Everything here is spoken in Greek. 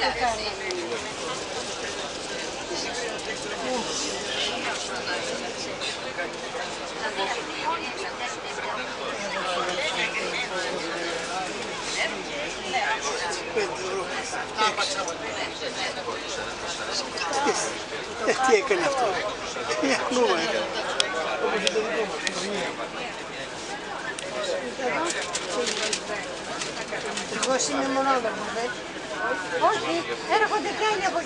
Ε, τι έκανε αυτό; Ε, ακόμα έκανε. Εγώ είμαι μονόδρομος, δεν. Hoje era quando ganha, vou